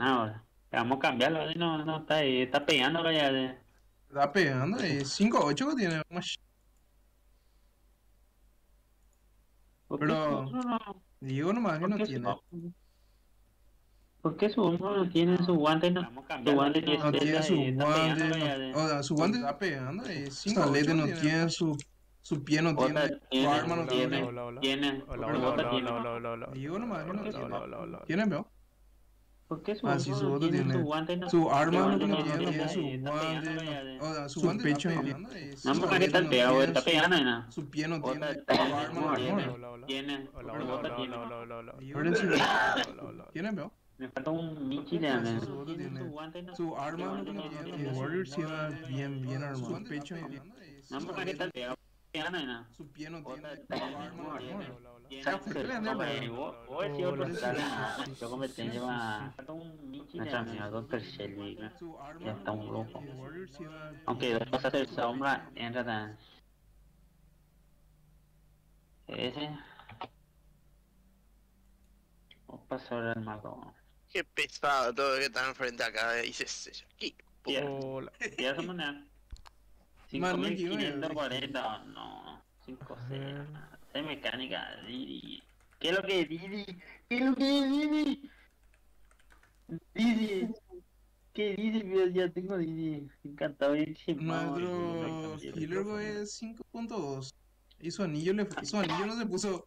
Ahora. Vamos a cambiarlo, no, no está ahí, está pegándolo ya. De... Está pegando y 5-8 que tiene. Mash. ¿Por qué Pero- su uno no- Digo nomás que no tiene. su- ¿Por qué su uno no tiene su guante? No, su guante No tiene su guante. no- O sea, su guante está pegando y 5-8 no tiene. Su, su pie no tiene. Su arma no tiene. ¿Por qué su Ah, sí, su bota tiene su guante? No, Su arma no tiene, no tiene su guante. O sea, su, Su pecho pecho no no tiene. No, Su porque está está su- pegando y nada. Su pie no tiene. Su arma no tiene. tiene. Me falta un Michi de su arma no tiene. Warrior sí era bien, bien armado. Su pecho no tiene. No, porque está pegado, nada. Su pie no tiene. Yo Ya está un loco. Aunque bien, dos cosas bien de sombra. Ese. El mago. Qué pesado todo que está enfrente acá. Dices, Hola. ya nada. Man, no llegó, 5540, no. 5 0 Es mecánica, Didi. ¿Qué es lo que es Didi? ¿Qué es lo que es Didi? Didi. ¿Qué Didi? Yo ya tengo Didi. Encantado de Nuestro healer güey, es 5.2. Y su anillo le su anillo no se puso.